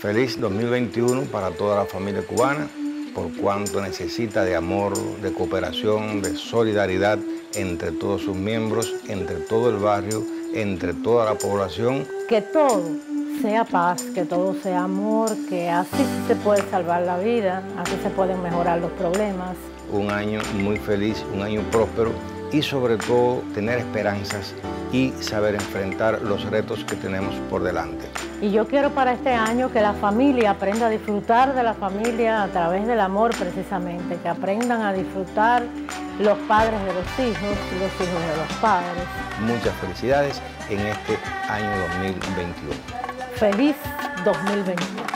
Feliz 2021 para toda la familia cubana, por cuanto necesita de amor, de cooperación, de solidaridad entre todos sus miembros, entre todo el barrio, entre toda la población. Que todo sea paz, que todo sea amor, que así se puede salvar la vida, así se pueden mejorar los problemas. Un año muy feliz, un año próspero y sobre todo tener esperanzas y saber enfrentar los retos que tenemos por delante. Y yo quiero para este año que la familia aprenda a disfrutar de la familia a través del amor precisamente, que aprendan a disfrutar los padres de los hijos y los hijos de los padres. Muchas felicidades en este año 2021. Feliz 2021.